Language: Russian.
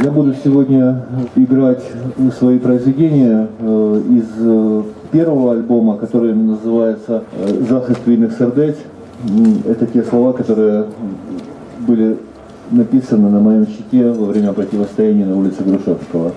Я буду сегодня э, играть свои произведения э, из э, первого альбома, который называется «Захист винных сердец». Это те слова, которые были написаны на моем щите во время противостояния на улице Грушевского.